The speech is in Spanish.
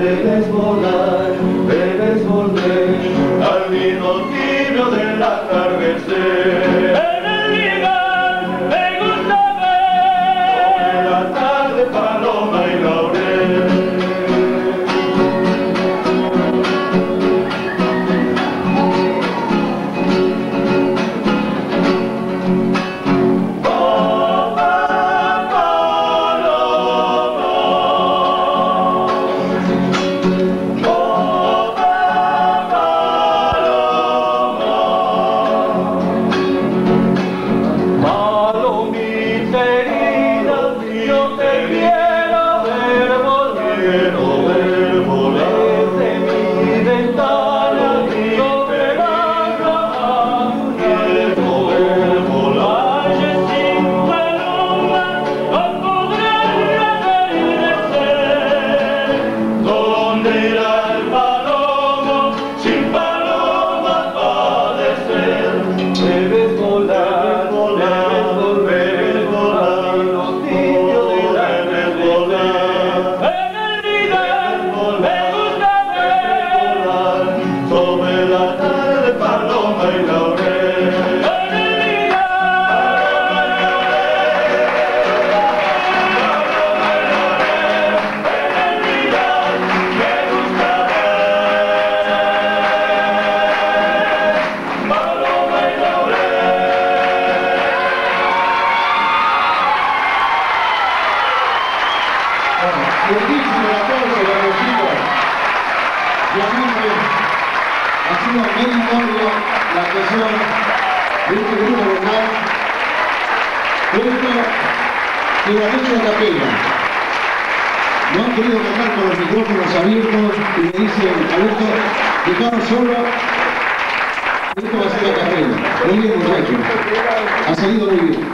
debes volar, debes volver al vino tibio de la Muchísimo aplauso para los chicos. Realmente ha sido meritoria la actuación de este grupo local. Esto que lo han hecho a. No han querido cantar con los micrófonos abiertos y me dicen, Alberto, dejamos solo. Esto va a ser a capella. Muy bien, muchachos. Ha salido muy bien.